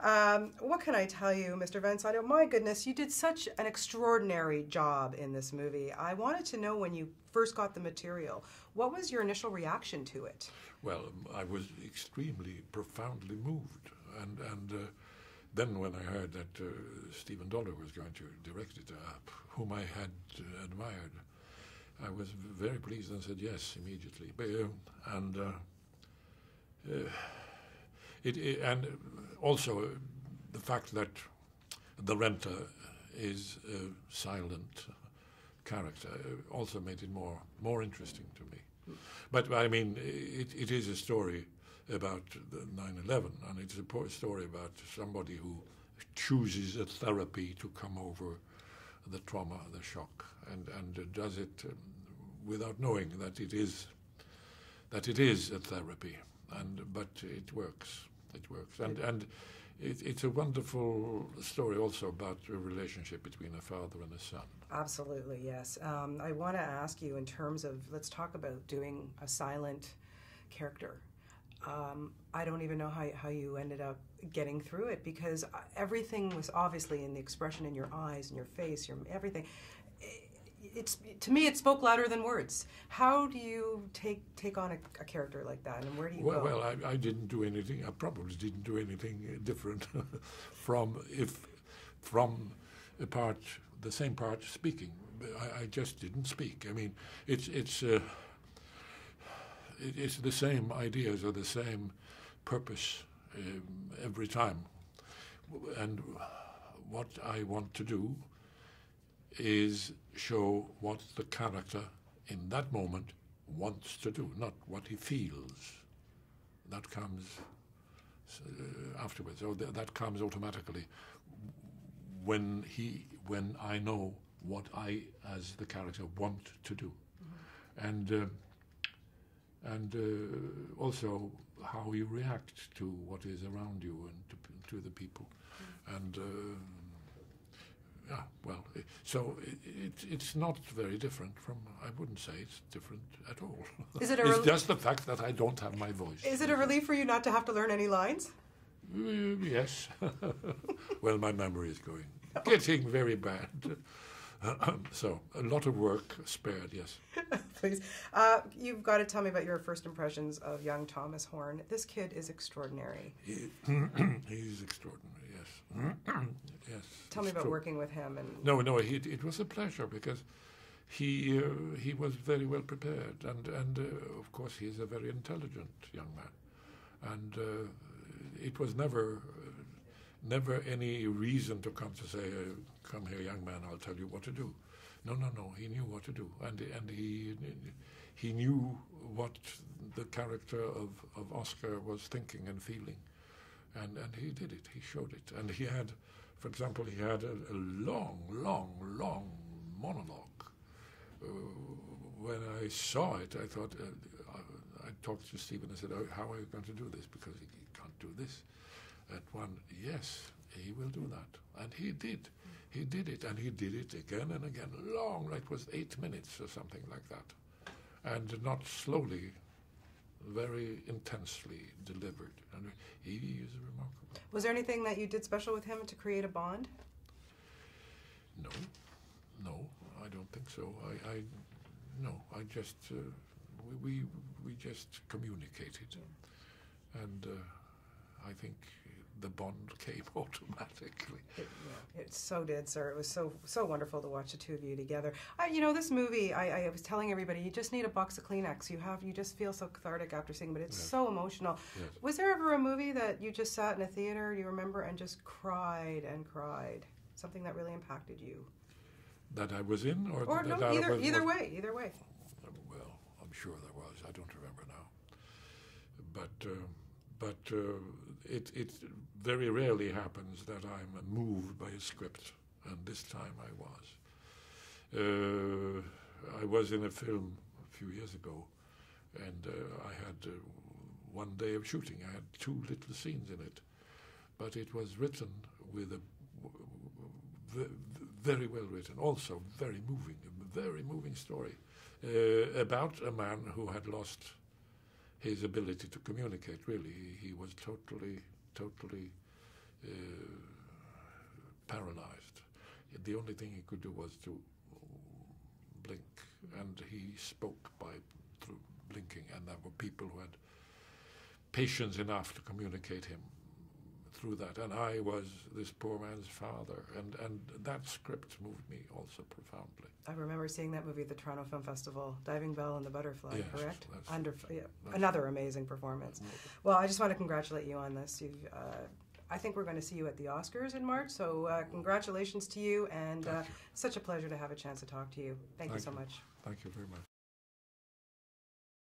Um, what can I tell you, Mr. von Sydow? My goodness, you did such an extraordinary job in this movie. I wanted to know when you first got the material, what was your initial reaction to it? Well, um, I was extremely, profoundly moved. And, and uh, then when I heard that uh, Stephen Daldry was going to direct it, uh, whom I had uh, admired, I was very pleased and said yes immediately. But, uh, and uh, it, it, and also the fact that the renter is a silent character also made it more more interesting to me. But I mean, it, it is a story about 9/11, and it's a story about somebody who chooses a therapy to come over the trauma, the shock, and and does it um, without knowing that it is that it is a therapy, and but it works. It works, and and it, it's a wonderful story also about a relationship between a father and a son. Absolutely, yes. Um, I want to ask you in terms of let's talk about doing a silent character. Um, I don't even know how, how you ended up getting through it because everything was obviously in the expression in your eyes and your face, your everything it's to me it spoke louder than words. How do you take take on a, a character like that, and where do you well, go? Well, I, I, didn't do anything. I probably didn't do anything different from if from a part the same part speaking. I, I just didn't speak. I mean, it's it's uh, it, it's the same ideas or the same purpose um, every time, and what I want to do is show what the character in that moment wants to do, not what he feels. That comes uh, afterwards. So th- that comes automatically when he, when I know what I, as the character, want to do, mm-hmm. and uh, and uh, also how you react to what is around you and to, to the people, mm-hmm. and uh, so it, it, it's not very different from, I wouldn't say it's different at all. Is it a it's just the fact that I don't have my voice. Is it a relief for you not to have to learn any lines? Uh, yes. well, my memory is going, getting very bad. so a lot of work spared, yes. Please, uh, you've got to tell me about your first impressions of young Thomas Horn. This kid is extraordinary. He, he's extraordinary. Yes. Tell me about true. working with him. And no, no, he, it was a pleasure because he uh, he was very well prepared, and and uh, of course he's a very intelligent young man, and uh, it was never never any reason to come to say, uh, "Come here, young man, I'll tell you what to do." No, no, no. He knew what to do, and and he he knew what the character of, of Oscar was thinking and feeling and, and he did it. He showed it. And he had, for example, he had a, a long, long, long monologue. Uh, when I saw it, I thought, uh, I, I, talked to Stephen and said, oh, how are you going to do this? Because he, he can't do this. At one, yes, he will do that. And he did. He did it, and he did it again and again, long, like it was eight minutes or something like that. And not slowly, very intensely delivered. And he is remarkable. Was there anything that you did special with him to create a bond? No, no, I don't think so. I, I no, I just uh, we, we we just communicated, and uh, I think the bond came automatically. It, yeah, it so did, sir. It was so so wonderful to watch the two of you together. I, you know, this movie. I, I was telling everybody, you just need a box of Kleenex. You have, you just feel so cathartic after seeing, but it's yes. so emotional. Yes. Was there ever a movie that you just sat in a theater, you remember, and just cried and cried? Something that really impacted you. That I was in, or, or that no, either was, either way, either way. Well, I'm sure there was. I don't remember now, but. Uh, but uh, it, it very rarely happens that I'm moved by a script, and this time I was. Uh, I was in a film a few years ago, and uh, I had uh, one day of shooting. I had two little scenes in it, but it was written with a very well written, also very moving, a very moving story uh, about a man who had lost his ability to communicate. Really, he, was totally, totally uh, paralyzed. The only thing he could do was to blink, and he spoke by through blinking, and there were people who had patience enough to communicate him through that. And I was this poor man's father, and, and that script moved me also profoundly. I remember seeing that movie at the Toronto Film Festival, Diving Bell and the Butterfly, Yes, correct? that's- Under, yeah, that's- another amazing performance. Well, I just want to congratulate you on this. You've, uh, I think we're going to see you at the Oscars in March, so uh, congratulations to you, and uh, you. such a pleasure to have a chance to talk to you. Thank, you so you. much. Thank you very much.